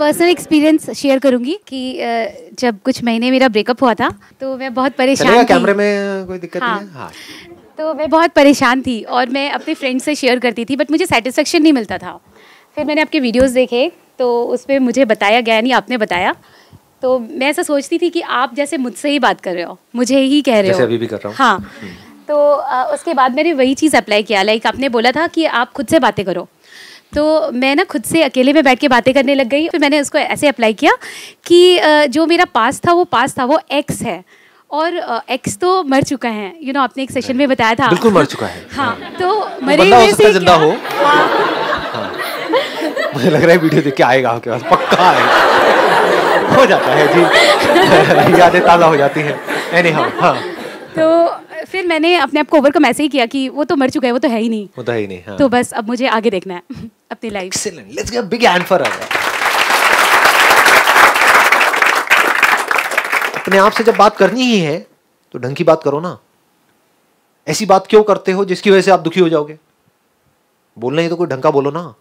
Personal experience share करूँगी कि जब कुछ महीने मेरा ब्रेकअप हुआ था तो मैं बहुत परेशान थी। कैमरे में कोई दिक्कत हाँ। नहीं है? हाँ। तो मैं बहुत परेशान थी और मैं अपने फ्रेंड से शेयर करती थी बट मुझे सेटिस्फेक्शन नहीं मिलता था। फिर मैंने आपके वीडियोस देखे तो उस पर मुझे बताया गया यानी आपने बताया। तो मैं ऐसा सोचती थी कि आप जैसे मुझसे ही बात कर रहे हो मुझे ही कह रहे हो। अभी भी कर रहा हूँ। हाँ। तो उसके बाद मैंने वही चीज़ अप्लाई किया। लाइक आपने बोला था कि आप खुद से बातें करो। तो मैं ना खुद से अकेले में बैठ के बातें करने लग गई फिर मैंने उसको ऐसे अप्लाई किया कि जो मेरा पास था वो पास था वो एक्स है। और एक्स तो मर चुका है। यू you नो know, आपने एक सेशन में बताया था। बिल्कुल मर चुका है। हाँ तो मरे हुए है से ज़िंदा हो। हाँ, मुझे लग रहा है वीडियो देख के आएगा आपके पास पक्का आएगा हो जाता है जी। यादें ताज़ा हो जाती हैं। एनी हाँ। तो फिर मैंने अपने आप को ओवरकम ऐसे ही किया कि वो तो मर चुका है वो तो है ही नहीं। वो तो है ही नहीं हाँ। तो बस अब मुझे आगे देखना है अपनी life excellent let's get big hand for अपने आप से जब बात करनी ही है तो ढंग की बात करो ना। ऐसी बात क्यों करते हो जिसकी वजह से आप दुखी हो जाओगे? बोलना ही तो कोई ढंग का बोलो ना।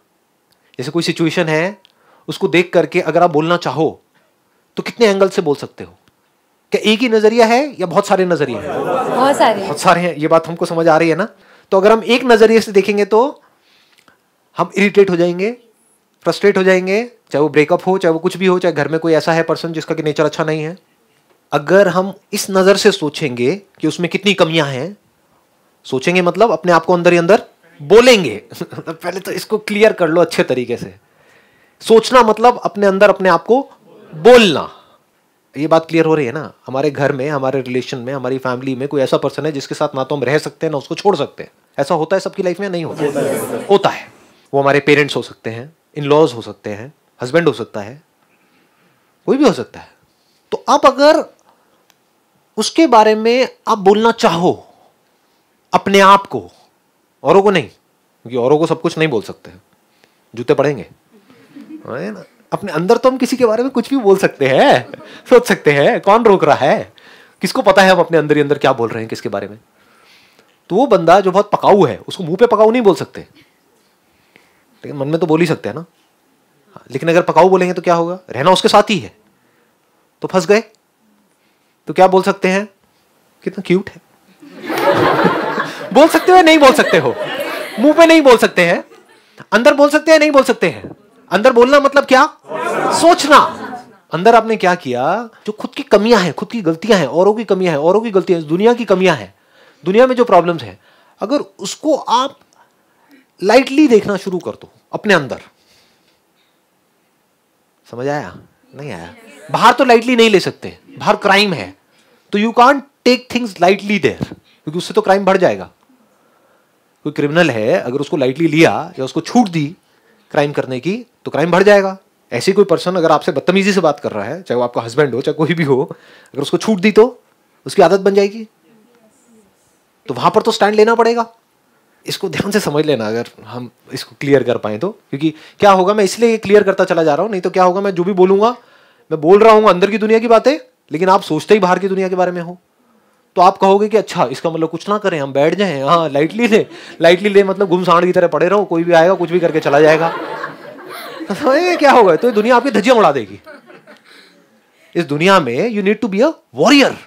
जैसे कोई सिचुएशन है उसको देख करके अगर आप बोलना चाहो तो कितने एंगल से बोल सकते हो? क्या एक ही नज़रिया है या बहुत सारे नज़रिए हैं? बहुत सारे। बहुत सारे हैं ये बात हमको समझ आ रही है ना? तो अगर हम एक नज़रिए से देखेंगे तो हम इरिटेट हो जाएँगे फ्रस्ट्रेट हो जाएँगे चाहे वो ब्रेकअप हो चाहे वो कुछ भी हो चाहे घर में कोई ऐसा है पर्सन जिसका कि नेचर अच्छा नहीं है। अगर हम इस नज़र से सोचेंगे कि उसमें कितनी कमियाँ हैं सोचेंगे मतलब अपने आप को अंदर ही अंदर बोलेंगे। पहले तो इसको क्लियर कर लो अच्छे तरीके से। सोचना मतलब अपने अंदर अपने आप को बोलना। ये बात क्लियर हो रही है ना? हमारे घर में हमारे रिलेशन में हमारी फैमिली में कोई ऐसा पर्सन है जिसके साथ ना तो हम रह सकते हैं ना उसको छोड़ सकते हैं। ऐसा होता है सबकी लाइफ में नहीं होता? होता है। वो हमारे पेरेंट्स हो सकते हैं इन लॉज हो सकते हैं हस्बैंड हो सकता है कोई भी हो सकता है। तो आप अगर उसके बारे में आप बोलना चाहो अपने आप को औरों को नहीं क्योंकि औरों को सब कुछ नहीं बोल सकते हैं जूते पड़ेंगे। है ना? अपने अंदर तो हम किसी के बारे में कुछ भी बोल सकते हैं सोच सकते हैं कौन रोक रहा है? किसको पता है हम अपने अंदर ही अंदर क्या बोल रहे हैं किसके बारे में? तो वो बंदा जो बहुत पकाऊ है उसको मुँह पे पकाऊ नहीं बोल सकते। लेकिन मन में तो बोल ही सकते हैं ना। हाँ, लेकिन अगर पकाऊ बोलेंगे तो क्या होगा? रहना उसके साथ ही है। तो फंस गए। तो क्या बोल सकते हैं? कितना क्यूट है। बोल सकते हो नहीं बोल सकते हो? मुँह पे नहीं बोल सकते हैं। अंदर बोल सकते हैं नहीं बोल सकते हैं? अंदर बोलना मतलब क्या? सोचना। अंदर आपने क्या किया? जो खुद की कमियाँ हैं, खुद की गलतियाँ हैं, औरों की कमियाँ हैं, औरों की गलतियाँ दुनिया की कमियाँ हैं, दुनिया में जो प्रॉब्लम्स हैं, अगर उसको आप लाइटली देखना शुरू कर दो, अपने अंदर। समझ आया? नहीं आया? बाहर तो लाइटली नहीं ले सकते। बाहर क्राइम है। तो you can't take things lightly there क्योंकि उससे तो क्राइम बढ़ जाएगा। कोई क्रिमिनल है, अगर उसको लाइटली लिया या उसको छूट दी क्राइम करने की तो क्राइम बढ़ जाएगा। ऐसी कोई पर्सन अगर आपसे बदतमीजी से बात कर रहा है, चाहे वो आपका हस्बैंड हो, चाहे कोई भी हो, अगर उसको छूट दी तो उसकी आदत बन जाएगी। तो वहाँ पर तो स्टैंड लेना पड़ेगा। इसको ध्यान से समझ लेना, अगर हम इसको क्लियर कर पाए तो। क्योंकि क्या होगा, मैं इसलिए क्लियर करता चला जा रहा हूँ, नहीं तो क्या होगा, मैं जो भी बोलूँगा, मैं बोल रहा हूँ अंदर की दुनिया की बातें, लेकिन आप सोचते ही बाहर की दुनिया के बारे में हो। तो आप कहोगे कि अच्छा इसका मतलब कुछ ना करें, हम बैठ जाएँ। हाँ लाइटली ले लाइटली ले मतलब घुमसाण की तरह पड़े रहो, कोई भी आएगा, कुछ भी करके चला जाएगा। तो समझे क्या होगा? तो ये दुनिया आपकी धज्जियाँ उड़ा देगी। इस दुनिया में you need to be a warrior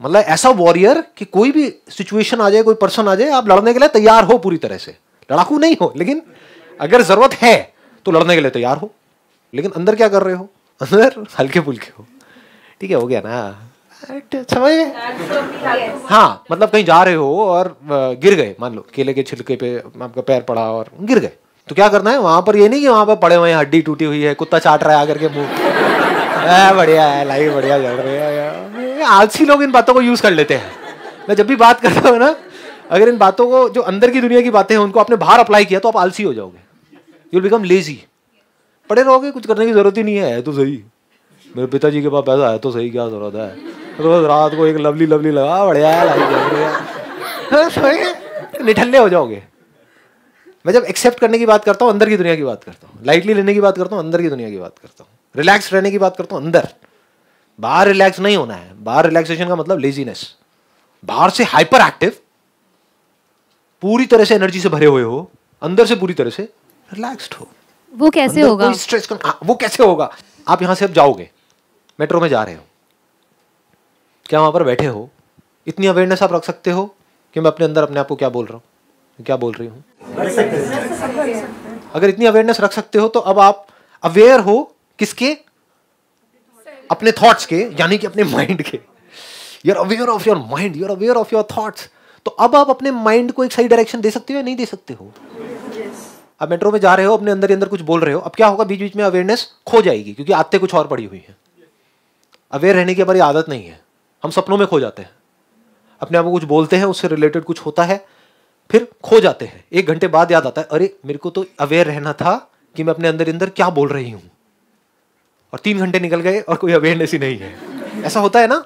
मतलब ऐसा वॉरियर कि कोई भी सिचुएशन आ जाए, कोई पर्सन आ जाए, आप लड़ने के लिए तैयार हो पूरी तरह से। लड़ाकू नहीं हो, लेकिन अगर ज़रूरत है तो लड़ने के लिए तैयार हो। लेकिन अंदर क्या कर रहे हो? अंदर हल्के फुल्के हो। ठीक है, हो गया ना? समझ गए? हाँ मतलब कहीं जा रहे हो और गिर गए, मान लो, केले के छिलके पे आपका पैर पड़ा और गिर गए। तो क्या करना है? वहाँ पर ये नहीं कि वहाँ पर पड़े हुए हड्डी टूटी हुई है, कुत्ता चाट रहा है आकर के मुँह। बढ़िया है लाइफ बढ़िया चल रही है। आलसी लोग इन बातों को यूज़ कर लेते हैं। मैं जब भी बात करता हूँ ना, अगर इन बातों को, जो अंदर की दुनिया की बातें हैं, उनको आपने बाहर अप्लाई किया तो आप आलसी हो जाओगे। यू बिकम लेजी पड़े रहोगे, कुछ करने की ज़रूरत ही नहीं है तो सही। मेरे पिताजी के पास पैसा है तो सही, क्या ज़रूरत है? रोज रात को एक लवली लवली लगा बढ़िया लाइफ हाँ, सही। निठल्ले हो जाओगे। मैं जब एक्सेप्ट करने की बात करता हूँ अंदर की दुनिया की बात करता हूँ लाइटली लेने की बात करता हूँ अंदर की दुनिया की बात करता हूँ रिलैक्स रहने की बात करता हूँ अंदर। बाहर रिलैक्स नहीं होना है। बाहर रिलैक्सेशन का मतलब लेजीनेस बाहर से हाइपर एक्टिव पूरी तरह से एनर्जी से भरे हुए हो अंदर से पूरी तरह से रिलैक्स्ड हो। वो कैसे होगा? स्ट्रेस हाँ, वो कैसे होगा? आप यहाँ से अब जाओगे। मेट्रो में जा रहे हो। क्या वहाँ पर बैठे हो? इतनी अवेयरनेस आप रख सकते हो कि मैं अपने अंदर अपने आप को क्या बोल रहा हूँ? क्या बोल रही हूँ? अगर इतनी अवेयरनेस रख सकते हो तो अब आप अवेयर हो किसके? अपने थॉट्स के, यानी कि अपने माइंड के। You're aware of your mind you're aware of your thoughts तो अब आप अपने माइंड को एक सही डायरेक्शन दे सकते हो या नहीं दे सकते हो? अब मेट्रो में जा रहे हो, अपने अंदर ही अंदर कुछ बोल रहे हो, अब क्या होगा? बीच बीच में अवेयरनेस खो जाएगी, क्योंकि आते कुछ और पड़ी हुई है। अवेयर रहने की हमारी आदत नहीं है। हम सपनों में खो जाते हैं। अपने आप को कुछ बोलते हैं, उससे रिलेटेड कुछ होता है, फिर खो जाते हैं। एक घंटे बाद याद आता है, अरे, मेरे को तो अवेयर रहना था कि मैं अपने अंदर अंदर क्या बोल रही हूँ। और तीन घंटे निकल गए और कोई अवेयरनेस ही नहीं है। ऐसा होता है ना?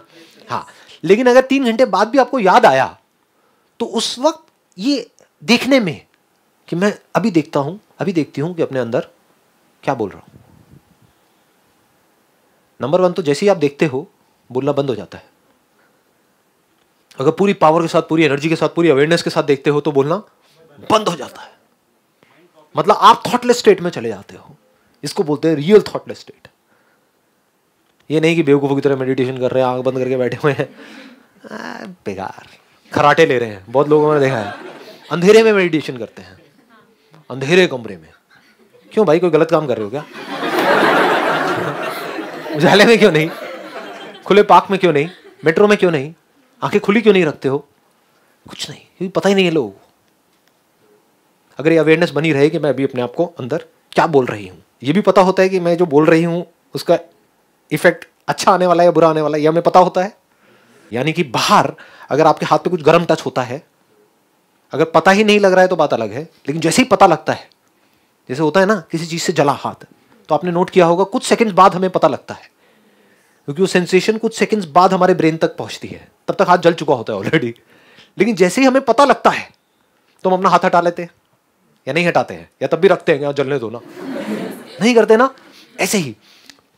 हाँ। लेकिन अगर तीन घंटे बाद भी आपको याद आया तो उस वक्त ये देखने में कि मैं अभी देखता हूँ, अभी देखती हूँ कि अपने अंदर क्या बोल रहा हूँ। नंबर वन तो जैसे ही आप देखते हो, बोलना बंद हो जाता है। अगर पूरी पावर के साथ, पूरी एनर्जी के साथ, पूरी अवेयरनेस के साथ देखते हो तो बोलना बंद हो जाता है। मतलब आप थॉटलेस स्टेट में चले जाते हो। इसको बोलते हैं रियल थॉटलेस स्टेट ये नहीं कि बेवकूफ़ों की तरह मेडिटेशन कर रहे हैं, आँख बंद करके बैठे हुए हैं। बेकार। खराटे ले रहे हैं। बहुत लोगों ने देखा है। अंधेरे में मेडिटेशन करते हैं। अंधेरे कमरे में। क्यों भाई, कोई गलत काम कर रहे हो क्या? उजाले में क्यों नहीं? खुले पार्क में क्यों नहीं? मेट्रो में क्यों नहीं? आँखें खुली क्यों नहीं रखते हो? कुछ नहीं, क्योंकि पता ही नहीं है लोगों। को अगर ये अवेयरनेस बनी रहे कि मैं अभी अपने आप को अंदर क्या बोल रही हूँ? ये भी पता होता है कि मैं जो बोल रही हूँ, उसका इफ़ेक्ट अच्छा आने वाला है या बुरा आने वाला है यह हमें पता होता है? यानी कि बाहर अगर आपके हाथ पे कुछ गर्म टच होता है, अगर पता ही नहीं लग रहा है तो बात अलग है, लेकिन जैसे ही पता लगता है, जैसे होता है ना, किसी चीज़ से जला हाथ तो आपने नोट किया होगा, कुछ सेकंड्स बाद हमें पता लगता है। क्योंकि वो सेंसेशन कुछ सेकंड्स बाद हमारे ब्रेन तक पहुँचती है। तब तक हाथ जल चुका होता है ऑलरेडी लेकिन जैसे ही हमें पता लगता है तो हम अपना हाथ हटा लेते हैं या नहीं हटाते हैं या तब भी रखते हैं जलने दो ना। नहीं करते ना ऐसे ही।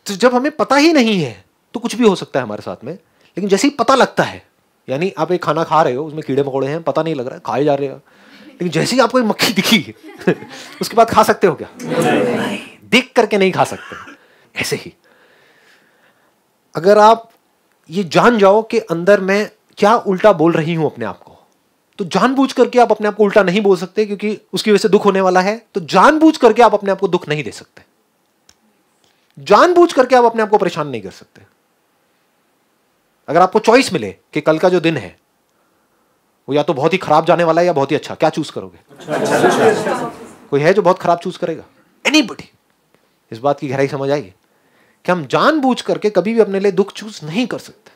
तो जब हमें पता ही नहीं है तो कुछ भी हो सकता है हमारे साथ में। लेकिन जैसे ही पता लगता है यानी आप एक खाना खा रहे हो उसमें कीड़े मकोड़े हैं पता नहीं लग रहा है खाए जा रहे हो। लेकिन जैसे ही आपको एक मक्खी दिखी उसके बाद खा सकते हो क्या? देख करके नहीं खा सकते। ऐसे ही। अगर आप ये जान जाओ कि अंदर मैं क्या उल्टा बोल रही हूँ अपने आप को तो जानबूझ करके आप अपने आप को उल्टा नहीं बोल सकते क्योंकि उसकी वजह से दुख होने वाला है। तो जानबूझ करके आप अपने आप को दुख नहीं दे सकते। जानबूझ करके आप अपने आप को परेशान नहीं कर सकते। अगर आपको चॉइस मिले कि कल का जो दिन है वो या तो बहुत ही खराब जाने वाला है या बहुत ही अच्छा क्या चूज़ करोगे? कोई है जो बहुत खराब चूज़ करेगा? एनी इस बात की गहराई समझ आएगी? कि हम जानबूझ करके कभी भी अपने लिए दुख चूज़ नहीं कर सकते।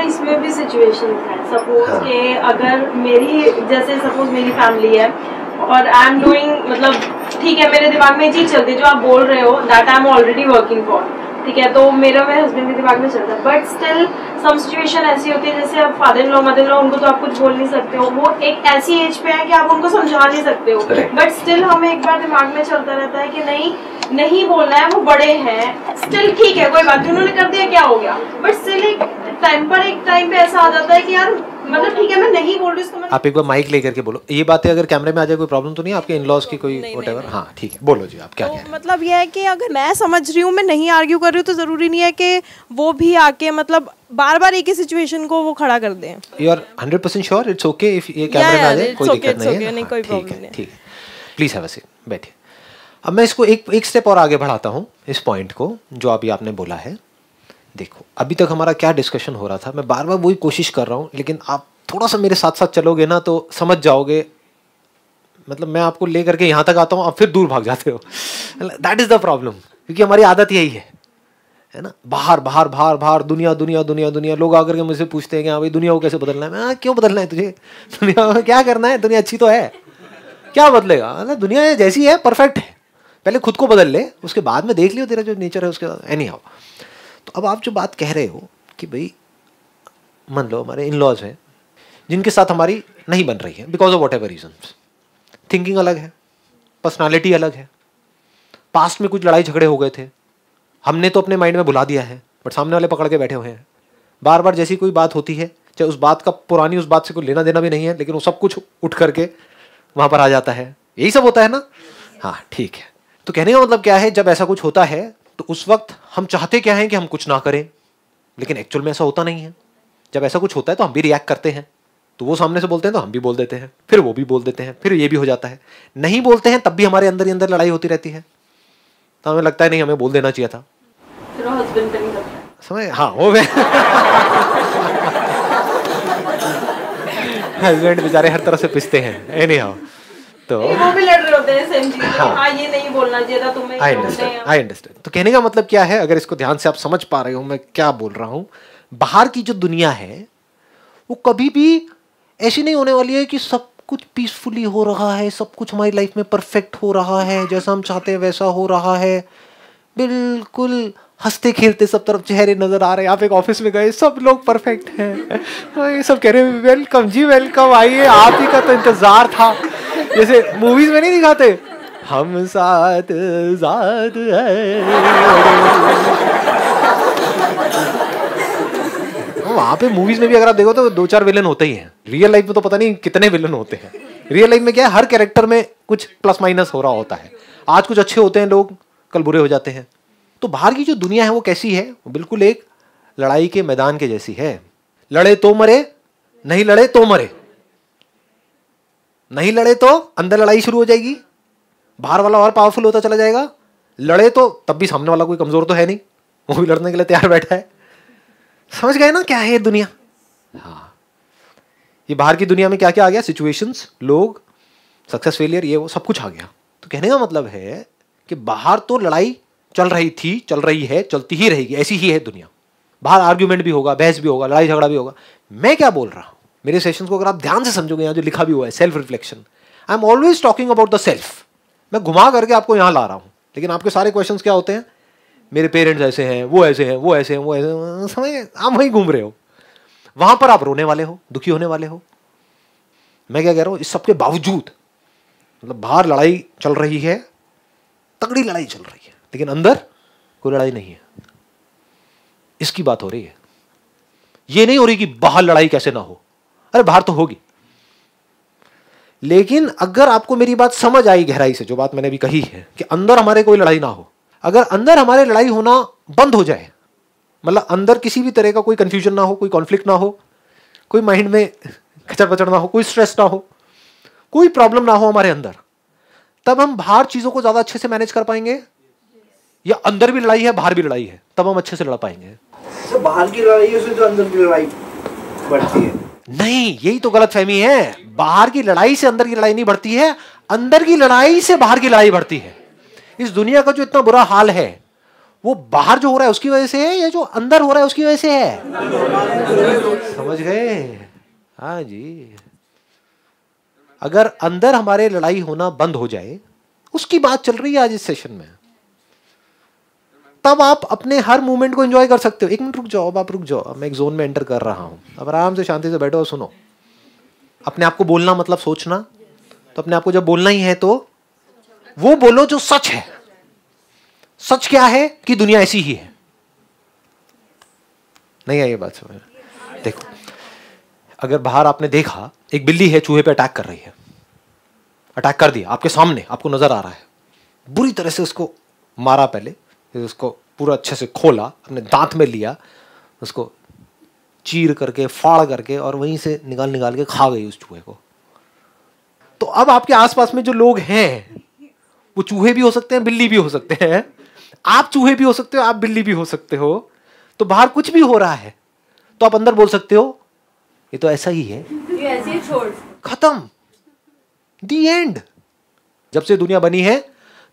इसमें भी सिचुएशन है। सपोज़ हाँ. के अगर मेरी जैसे सपोज़ मेरी फैमिली है और आई एम डूइंग मतलब ठीक है मेरे दिमाग में चीज़ चलती है जो आप बोल रहे हो that I am already working for ठीक है तो मेरा मेरे हस्बैंड के दिमाग में चलता है। बट स्टिल सम सिचुएशन ऐसी होती है जैसे आप father in law mother in उनको तो आप कुछ बोल नहीं सकते हो। वो एक ऐसी एज पे है कि आप उनको समझा नहीं सकते हो। बट स्टिल हमें एक बार दिमाग में चलता रहता है कि नहीं नहीं बोलना है वो बड़े हैं। स्टिल ठीक है कोई बात नहीं उन्होंने कर दिया क्या हो गया? बट स्टिल एक टाइम पर एक टाइम पे ऐसा आ जाता है कि यार मतलब ठीक है मैं नहीं बोल रही उसको आप एक बार माइक लेकर के बोलो। ये बातें अगर कैमरे में आ जाए कोई प्रॉब्लम तो नहीं आपके इन लॉज की कोई वट हाँ ठीक है बोलो जी आप क्या तो कह रहे हैं? मतलब ये है कि अगर मैं समझ रही हूँ मैं नहीं आर्ग्यू कर रही हूँ तो ज़रूरी नहीं है कि वो भी आके मतलब बार बार एक ही सिचुएशन को वो खड़ा कर दें। You are hundred percent sure it's okay if ये कैमरे में आ जाए? कोई दिक्कत नहीं है नहीं कोई प्रॉब्लम नहीं। ठीक है। प्लीज़ हैव अ सीट बैठिए। अब मैं इसको एक एक स्टेप और आगे बढ़ाता हूँ, इस पॉइंट को, जो अभी आपने बोला है। देखो, अभी तक हमारा क्या डिस्कशन हो रहा था, मैं बार बार वही कोशिश कर रहा हूँ, लेकिन आप थोड़ा सा मेरे साथ साथ चलोगे ना तो समझ जाओगे। मतलब मैं आपको ले करके यहाँ तक आता हूँ, आप फिर दूर भाग जाते हो। दैट इज़ द प्रॉब्लम क्योंकि हमारी आदत यही है। है ना? बाहर बाहर बाहर बाहर, दुनिया दुनिया दुनिया दुनिया। लोग आकर के मुझसे पूछते हैं कि हाँ भाई, दुनिया को कैसे बदलना है? मैं क्यों बदलना है तुझे? दुनिया क्या करना है? दुनिया अच्छी तो है। क्या बदलेगा? दुनिया जैसी है परफेक्ट है। पहले खुद को बदल ले, उसके बाद में देख लियो तेरा जो नेचर है, उसके बाद एनी हाउ तो अब आप जो बात कह रहे हो कि भाई, मान लो हमारे इन लॉज हैं, जिनके साथ हमारी नहीं बन रही है because of whatever reason thinking अलग है पर्सनालिटी अलग है. पास्ट में कुछ लड़ाई झगड़े हो गए थे. हमने तो अपने माइंड में बुला दिया है बट सामने वाले पकड़ के बैठे हुए हैं. बार बार जैसी कोई बात होती है, चाहे उस बात का पुरानी उस बात से कोई लेना देना भी नहीं है, लेकिन वो सब कुछ उठ करके वहाँ पर आ जाता है. यही सब होता है ना? हाँ ठीक है. तो कहने का मतलब क्या है जब ऐसा कुछ होता है तो उस वक्त हम चाहते क्या है कि हम कुछ ना करें लेकिन एक्चुअल में ऐसा होता नहीं है। जब ऐसा कुछ होता है तो हम भी रिएक्ट करते हैं। तो वो सामने से बोलते हैं तो हम भी बोल देते हैं। फिर वो भी बोल देते हैं फिर ये भी हो जाता है। नहीं बोलते हैं तब भी हमारे अंदर ही अंदर लड़ाई होती रहती है। तो हमें लगता है नहीं हमें बोल देना चाहिए था। समझ? हाँ वो हस्बैंड बेचारे हर तरह से पिसते हैं एनी हाउ तो वो भी लड़ रहे होते हैं सेम चीज़। हाँ। हाँ ये नहीं बोलना चाहिए था तुम्हें आई अंडरस्टैंड आई अंडरस्टैंड तो कहने का मतलब क्या है? अगर इसको ध्यान से आप समझ पा रहे हो मैं क्या बोल रहा हूँ? बाहर की जो दुनिया है वो कभी भी ऐसी नहीं होने वाली है कि सब कुछ पीसफुली हो रहा है सब कुछ हमारी लाइफ में परफेक्ट हो रहा है जैसा हम चाहते हैं वैसा हो रहा है। बिल्कुल हँसते खेलते सब तरफ़ चेहरे नज़र आ रहे हैं। आप एक ऑफ़िस में गए सब लोग परफेक्ट हैं। हाँ, ये सब कह रहे हैं वेलकम जी वेलकम आइए आप ही का तो इंतज़ार था। जैसे मूवीज़ में नहीं दिखाते। हम साथ साथ हैं। वहाँ पे मूवीज़ में भी अगर आप देखो तो दो चार विलन होते ही हैं। रियल लाइफ में तो पता नहीं कितने विलन होते हैं। रियल लाइफ में क्या है, हर कैरेक्टर में कुछ प्लस माइनस हो रहा होता है। आज कुछ अच्छे होते हैं लोग, कल बुरे हो जाते हैं। तो बाहर की जो दुनिया है वो कैसी है? बिल्कुल एक लड़ाई के मैदान के जैसी है। लड़े तो मरे, नहीं लड़े तो मरे। नहीं लड़े तो अंदर लड़ाई शुरू हो जाएगी। बाहर वाला और पावरफुल होता चला जाएगा। लड़े तो तब भी सामने वाला कोई कमज़ोर तो है नहीं। वो भी लड़ने के लिए तैयार बैठा है। समझ गए ना क्या है ये दुनिया? हाँ। ये बाहर की दुनिया में क्या क्या आ गया? सिचुएशंस लोग सक्सेस फेलियर ये वो सब कुछ आ गया। तो कहने का मतलब है कि बाहर तो लड़ाई चल रही थी चल रही है चलती ही रहेगी। ऐसी ही है दुनिया। बाहर आर्ग्यूमेंट भी होगा बहस भी होगा लड़ाई झगड़ा भी होगा। मैं क्या बोल रहा हूँ? मेरे सेशंस को अगर आप ध्यान से समझोगे यहाँ जो लिखा भी हुआ है self reflection I am always talking about the self मैं घुमा करके आपको यहाँ ला रहा हूँ। लेकिन आपके सारे क्वेश्चन क्या होते हैं? मेरे पेरेंट्स ऐसे हैं, वो ऐसे हैं, वो ऐसे हैं, वो ऐसे समझ आप वहीं घूम रहे हो। वहाँ पर आप रोने वाले हो, दुखी होने वाले हो। मैं क्या कह रहा हूँ? इस सबके बावजूद मतलब बाहर लड़ाई चल रही है, तगड़ी लड़ाई चल रही है, लेकिन अंदर कोई लड़ाई नहीं है। इसकी बात हो रही है। ये नहीं हो रही कि बाहर लड़ाई कैसे ना हो। अरे बाहर तो होगी। लेकिन अगर आपको मेरी बात समझ आई गहराई से, जो बात मैंने अभी कही है, कि अंदर हमारे कोई लड़ाई ना हो, अगर अंदर हमारे लड़ाई होना बंद हो जाए मतलब अंदर किसी भी तरह का कोई कंफ्यूजन ना हो, कोई कॉन्फ्लिक्ट ना हो, कोई माइंड में खचर पचड़ ना हो, कोई स्ट्रेस ना हो, कोई प्रॉब्लम ना हो हमारे अंदर, तब हम बाहर चीज़ों को ज़्यादा अच्छे से मैनेज कर पाएँगे? या अंदर भी लड़ाई है, बाहर भी लड़ाई है, तब हम अच्छे से लड़ पाएँगे? तो बाहर की लड़ाई है उससे तो अंदर की लड़ाई बढ़ती है। नहीं, यही तो गलत फहमी है। बाहर की लड़ाई से अंदर की लड़ाई नहीं बढ़ती है, अंदर की लड़ाई से बाहर की लड़ाई बढ़ती है। इस दुनिया का जो इतना बुरा हाल है, वो बाहर जो हो रहा है उसकी वजह से है, या जो अंदर हो रहा है उसकी वजह से है? समझ गए? हाँ जी। अगर अंदर हमारे लड़ाई होना बंद हो जाए, उसकी बात चल रही है आज इस सेशन में। तब आप अपने हर मूवमेंट को एंजॉय कर सकते हो। एक मिनट रुक जाओ, अब आप रुक जाओ। अब मैं एक जोन में एंटर कर रहा हूँ। अब आराम से शांति से बैठो और सुनो। अपने आप को बोलना मतलब सोचना। तो अपने आप को जब बोलना ही है तो वो बोलो जो सच है। सच क्या है कि दुनिया ऐसी ही है? नहीं आई बात समझ देखो, अगर बाहर आपने देखा, एक बिल्ली है, चूहे पे अटैक कर रही है। अटैक कर दिया, आपके सामने आपको नज़र आ रहा है। बुरी तरह से उसको मारा पहले। फिर उसको पूरा अच्छे से खोला अपने दांत में लिया उसको चीर करके फाड़ करके और वहीं से निकाल निकाल के खा गई उस चूहे को। तो अब आपके आसपास में जो लोग हैं वो चूहे भी हो सकते हैं बिल्ली भी हो सकते हैं। आप चूहे भी हो सकते हो आप बिल्ली भी हो सकते हो। तो बाहर कुछ भी हो रहा है तो आप अंदर बोल सकते हो ये तो ऐसा ही है। ऐसे छोड़। खत्म। The end. जब से दुनिया बनी है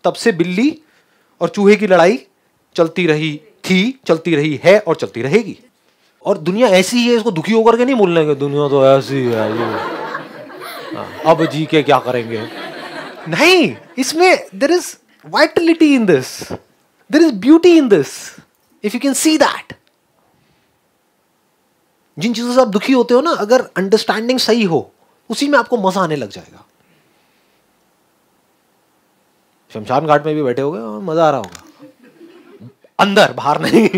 तब से बिल्ली और चूहे की लड़ाई चलती रही थी चलती रही है और चलती रहेगी। और दुनिया ऐसी ही है इसको दुखी होकर के नहीं बोलने के। दुनिया तो ऐसी है हाँ, अब जी के क्या करेंगे? नहीं इसमें there is vitality in this there is beauty in this if you can see that जिन चीज़ों से आप दुखी होते हो ना अगर अंडरस्टैंडिंग सही हो उसी में आपको मज़ा आने लग जाएगा। शमशान घाट में भी बैठे होगे और मज़ा आ रहा होगा। अंदर, बाहर नहीं।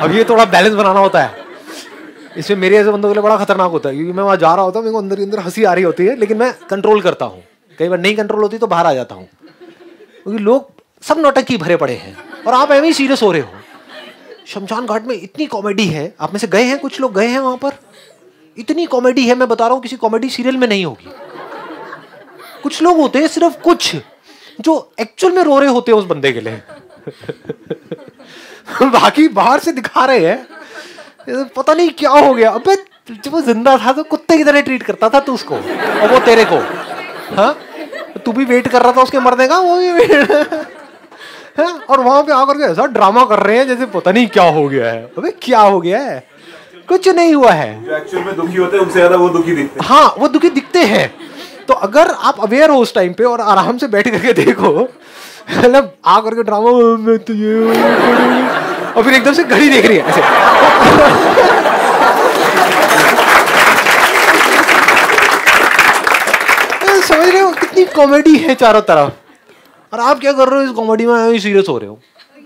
अब ये थोड़ा बैलेंस बनाना होता है। इसमें मेरे ऐसे बंदों के लिए बड़ा खतरनाक होता है, क्योंकि मैं वहाँ जा रहा होता हूँ, मेरे को अंदर ही अंदर हँसी आ रही होती है, लेकिन मैं कंट्रोल करता हूँ। कई बार नहीं कंट्रोल होती तो बाहर आ जाता हूँ। क्योंकि लोग सब नौटंकी भरे पड़े हैं, और आप ऐਵੇਂ ही सीरियस हो रहे हो। शमशान घाट में इतनी कॉमेडी है, आप में से गए हैं, कुछ लोग गए हैं वहाँ पर? इतनी कॉमेडी है, मैं बता रहा हूँ, किसी कॉमेडी सीरियल में नहीं होगी। कुछ लोग होते हैं सिर्फ़ कुछ, जो एक्चुअल में रो रहे होते हैं उस बंदे के लिए। बाकी बाहर से दिखा रहे हैं। पता नहीं क्या हो गया। अबे जब वो ज़िंदा था तो कुत्ते की तरह ट्रीट करता था तू उसको और वो तेरे को। हाँ? तू भी वेट कर रहा था उसके मरने का वो भी वेट हाँ? और वहाँ पे आकर के ऐसा ड्रामा कर रहे हैं जैसे पता नहीं क्या हो गया है। अबे क्या हो गया है? कुछ नहीं हुआ है। एक्चुअल में दुखी होते हैं उनसे ज़्यादा वो दुखी दिखते हैं। हाँ वो दुखी दिखते हैं। तो अगर आप अवेयर हो उस टाइम पे और आराम से बैठ करके देखो मतलब आ करके ड्रामा मैं तो ये और फिर एकदम से घड़ी देख रही है, ऐसे। समझ रहे हो कितनी कॉमेडी है चारों तरफ़। और आप क्या कर रहे हो इस कॉमेडी में? सीरियस हो रहे हो।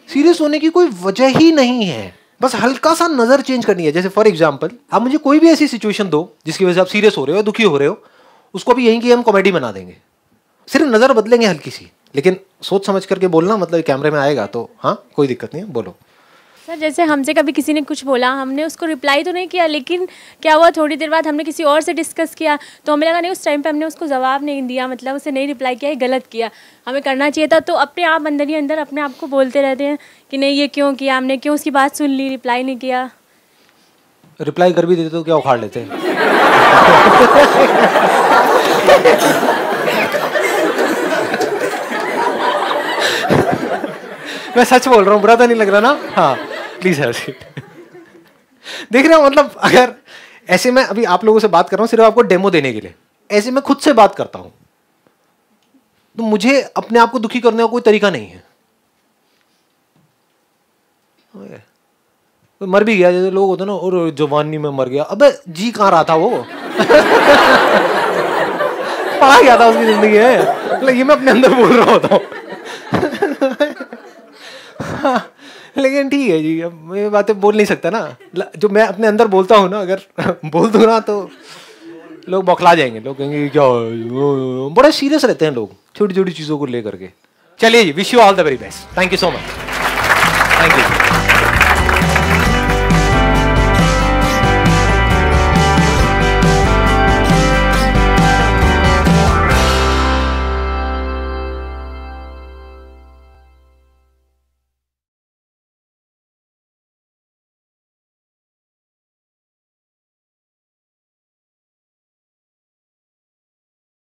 सीरियस होने की कोई वजह ही नहीं है। बस हल्का सा नज़र चेंज करनी है। जैसे फॉर एग्ज़ाम्पल आप मुझे कोई भी ऐसी सिचुएशन दो, जिसकी वजह से आप सीरियस हो रहे हो, दुखी हो रहे हो, उसको भी यहीं की हम कॉमेडी बना देंगे। सिर्फ़ नज़र बदलेंगे हल्की सी। लेकिन सोच समझ करके बोलना मतलब कैमरे में आएगा तो हाँ कोई दिक्कत नहीं है बोलो। सर जैसे हमसे कभी किसी ने कुछ बोला हमने उसको रिप्लाई तो नहीं किया लेकिन क्या हुआ थोड़ी देर बाद हमने किसी और से डिस्कस किया तो हमें लगा नहीं उस टाइम पे हमने उसको जवाब नहीं दिया मतलब उसे नहीं रिप्लाई किया गलत किया। हमें करना चाहिए था तो अपने आप अंदर ही अंदर अपने आप को बोलते रहते हैं कि नहीं ये क्यों किया हमने क्यों उसकी बात सुन ली रिप्लाई नहीं किया। रिप्लाई कर भी देते तो क्या उखाड़ लेते? मैं सच बोल रहा हूँ, बुरा तो नहीं लग रहा ना? हाँ प्लीज़ है देख रहे हो मतलब अगर ऐसे मैं अभी आप लोगों से बात कर रहा हूँ, सिर्फ़ आपको डेमो देने के लिए। ऐसे मैं खुद से बात करता हूँ। तो मुझे अपने आप को दुखी करने का कोई तरीका नहीं है। कोई मर भी गया, जैसे लोग होते ना, और जवानी में मर गया। अबे, जी कहाँ रहा था वो? पढ़ा गया था उसकी ज़िंदगी है। मतलब ये मैं अपने अंदर बोल रहा होता हूँ। लेकिन ठीक है जी, अब ये बातें बोल नहीं सकता ना। जो मैं अपने अंदर बोलता हूँ ना, अगर बोल दूँ ना तो लोग बौखला जाएँगे। लोग कहेंगे क्या बड़े सीरियस रहते हैं लोग छोटी छोटी चीज़ों को लेकर के। चलिए जी wish you all the very best thank you so much